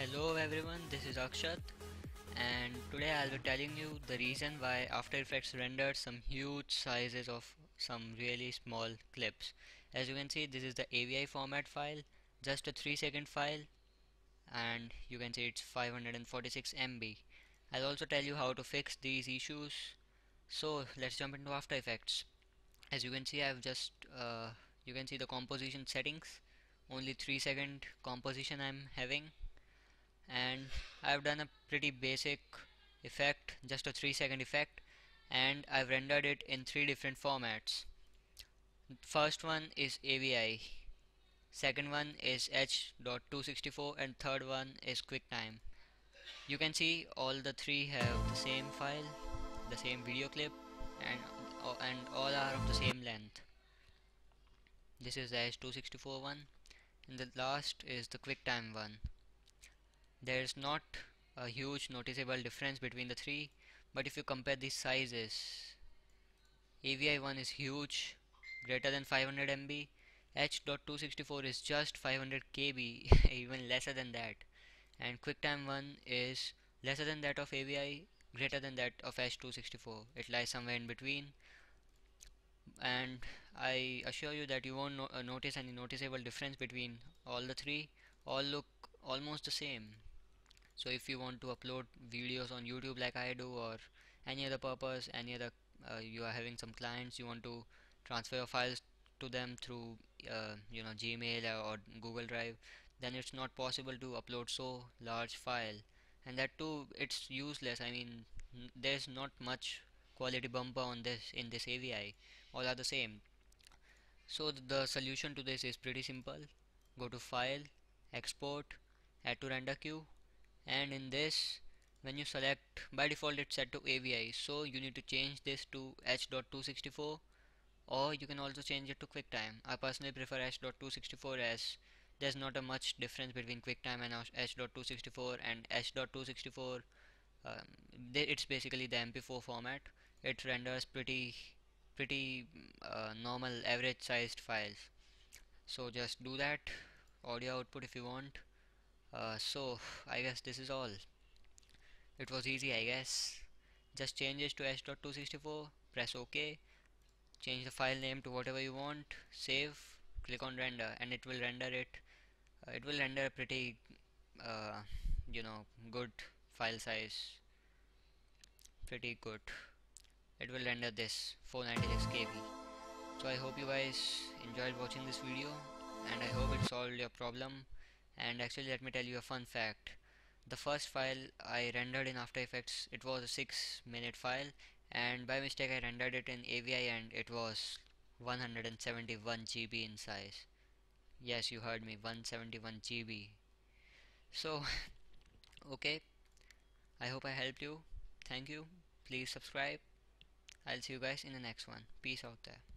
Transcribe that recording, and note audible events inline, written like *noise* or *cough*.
Hello everyone, this is Akshat and today I'll be telling you the reason why After Effects rendered some huge sizes of some really small clips. As you can see this is the AVI format file, just a 3 second file and you can see it's 546 MB. I'll also tell you how to fix these issues. So let's jump into After Effects. As you can see I've just uh, you can see the composition settings only 3 second composition I'm having and I've done a pretty basic effect just a 3 second effect and I've rendered it in three different formats. First one is AVI second one is H.264 and third one is QuickTime. You can see all the three have the same file the same video clip and uh, and all are of the same length. This is the H.264 one and the last is the QuickTime one there is not a huge noticeable difference between the three but if you compare these sizes AVI one is huge greater than 500 MB H.264 is just 500 KB *laughs* even lesser than that. And QuickTime one is lesser than that of AVI greater than that of H.264 it lies somewhere in between. And I assure you that you won't no uh, notice any noticeable difference between all the three. All look almost the same so if you want to upload videos on YouTube like I do or any other purpose any other uh, you are having some clients you want to transfer your files to them through uh, you know Gmail or Google Drive then it's not possible to upload so large file. And that too it's useless. I mean there's not much quality bumper on this in this AVI all are the same. So the solution to this is pretty simple. Go to file export add to render queue and in this when you select by default it's set to AVI so you need to change this to H.264 or you can also change it to QuickTime. I personally prefer H.264 as there's not a much difference between QuickTime and H.264 and H.264 um, it's basically the MP4 format. It renders pretty pretty uh, normal average sized files. So just do that audio output if you want uh, so I guess this is all. It was easy I guess. Just change it to h.264 press ok. Change the file name to whatever you want. Save. Click on render and it will render it. Uh, it will render a pretty uh, you know good file size. Pretty good. It will render this 496 KB so I hope you guys enjoyed watching this video and I hope it solved your problem and actually let me tell you a fun fact. The first file I rendered in After Effects it was a 6 minute file. And by mistake I rendered it in AVI and it was 171 GB in size. Yes you heard me 171 GB so *laughs* okay. I hope I helped you. Thank you. Please subscribe. I'll see you guys in the next one. Peace out there